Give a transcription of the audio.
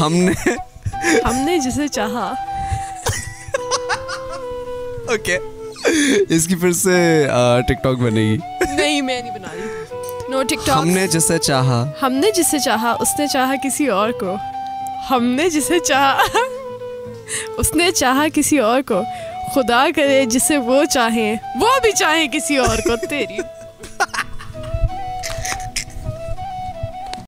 हमने हमने जिसे चाहा। ओके। इसकी फिर से टिकटॉक बनेगी। नहीं मैं नहीं बना रही। नो टिकटॉक हमने जिसे चाहा। हमने जिसे चाहा उसने चाहा किसी और को। हमने जिसे चाहा उसने चाहा किसी और को। खुदा करे जिसे वो चाहे वो भी चाहे किसी और को तेरी।